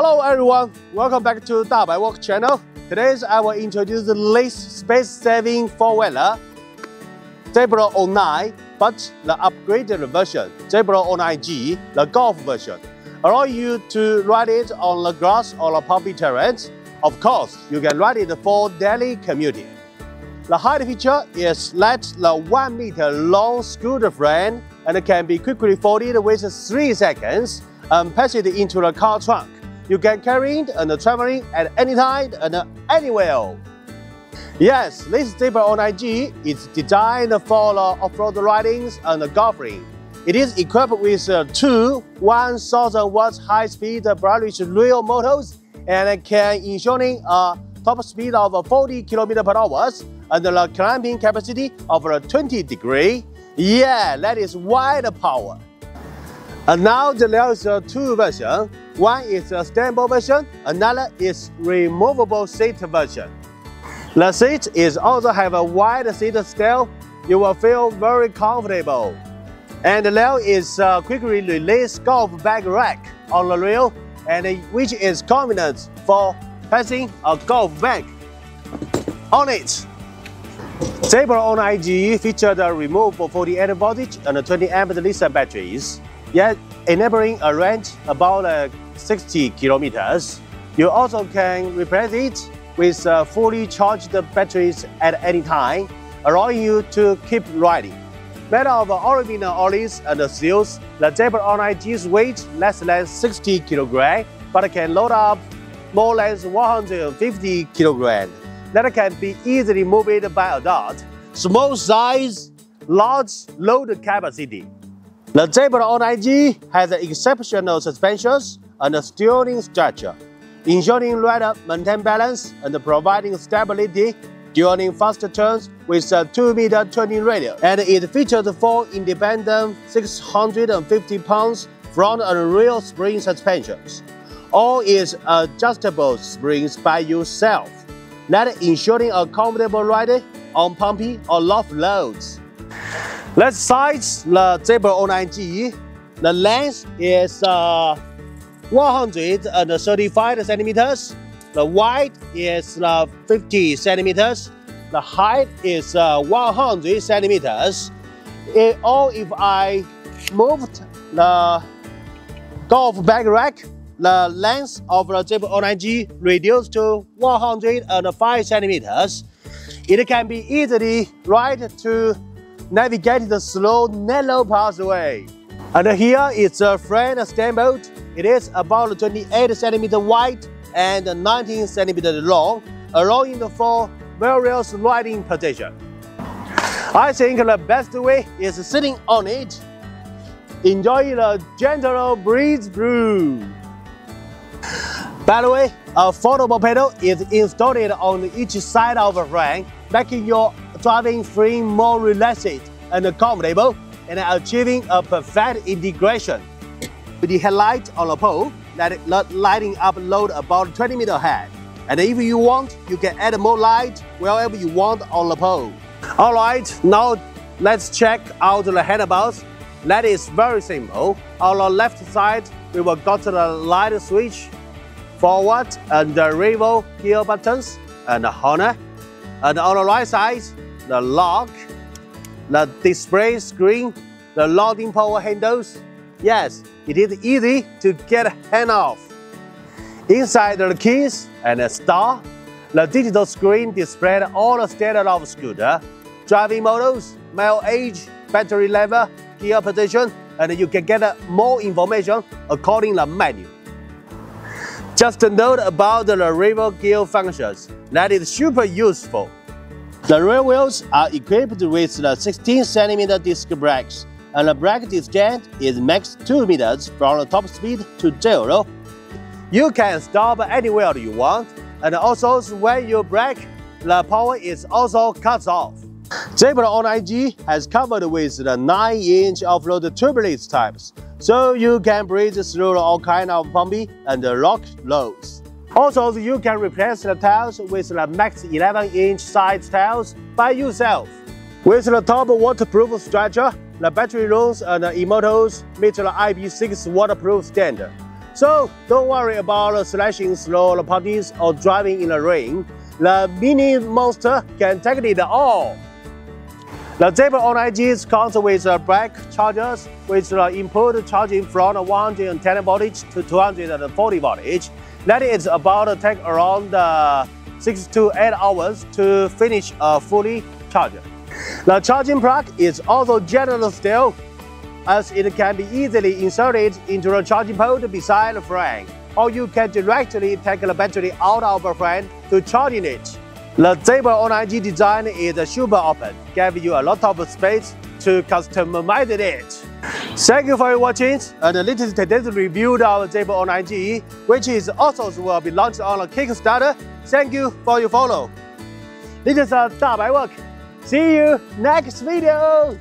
Hello everyone, welcome back to Dabai Walk channel. Today I will introduce the latest space-saving four-wheeler Zebra 09, but the upgraded version, Zebra 09G, the Golf version. Allow you to ride it on the grass or the pumpy terrains. Of course, you can ride it for daily commuting. The height feature is that the 1 meter long scooter frame and can be quickly folded with 3 seconds and pass it into the car trunk. You can carry it and traveling at any time and anywhere. Yes, this Zebra 09G is designed for off-road riding and golfing. It is equipped with uh, two 1000 watts high-speed brushless rear motors and can ensuring a top speed of 40 km per hour and the climbing capacity of 20 degree. Yeah, that is wide power. And now there is a two version. One is a standable version, another is removable seat version. The seat is also have a wide seat style. You will feel very comfortable. And there is a quickly release golf bag rack on the rear, and which is convenient for passing a golf bag on it. Zebra 09G featured a removable 48 voltage and 20 amp lithium batteries, yet enabling a range about uh, 60 kilometers. You also can replace it with uh, fully charged batteries at any time, allowing you to keep riding. Made of original oils and seals, the Zebra 09G's weight less than 60 kg, but can load up more than 150 kg. That can be easily moved by adult. Small size, large load capacity. The Zebra 09G has exceptional suspensions and steering structure ensuring rider maintain balance and providing stability during fast turns with a 2 meter turning radius. And it features four independent 650 pounds front and rear spring suspensions. All is adjustable springs by yourself, that ensuring a comfortable ride on pumpy or rough roads. Let's size the Zebra 09G. The length is uh, 135 centimeters. The width is uh, 50 centimeters. The height is uh, 100 centimeters. It, or if I moved the golf bag rack, the length of the Zebra 09G reduced to 105 centimeters. It can be easily ride to navigate the slow, narrow pathway. And here is a front steamboat it is about 28 centimeter wide and 19 centimeter long, allowing for various riding position. I think the best way is sitting on it. Enjoy the gentle breeze brew. By the way, a foldable pedal is installed on each side of the frame, making your driving frame more relaxed and comfortable and achieving a perfect integration with the headlight on the pole that lighting up load about 20 meter ahead. And if you want, you can add more light wherever you want on the pole. Alright, now let's check out the handlebars. That is very simple. On the left side, we will go to the light switch, forward and the reverse gear buttons and the horn. And on the right side, the lock, the display screen, the loading power handles, Yes, it is easy to get a hand off. Inside the keys and the star, the digital screen displayed all the status of scooter, driving models, mile age, battery level, gear position, and you can get more information according the menu. Just a note about the rear gear functions. That is super useful. The rear wheels are equipped with the 16 cm disc brakes and the brake distance is max 2 meters from the top speed to zero. You can stop anywhere you want, and also when you brake, the power is also cut off. Zebra 09G has covered with the 9-inch off-road turbulence types, so you can breathe through all kind of bumpy and rock roads. Also, you can replace the tires with the max 11-inch side tires by yourself. With the top waterproof structure, the battery rooms and the e-motors meet the IP6 waterproof standard. So don't worry about slashing slow putties or driving in the rain. The Mini Monster can take it all. The Zebra 09G comes with a back chargers with the input charging from 110 voltage to 240 voltage. That is about to take around uh, 6 to 8 hours to finish a fully charger. The charging plug is also generous steel as it can be easily inserted into the charging port beside the frame, or you can directly take the battery out of the frame to charging it. The Zebra 09G design is super open, giving you a lot of space to customize it. Thank you for watching, and this is today's review of Zebra 09G, which is also will be launched on Kickstarter. Thank you for your follow. This is a 大白 work. See you next video.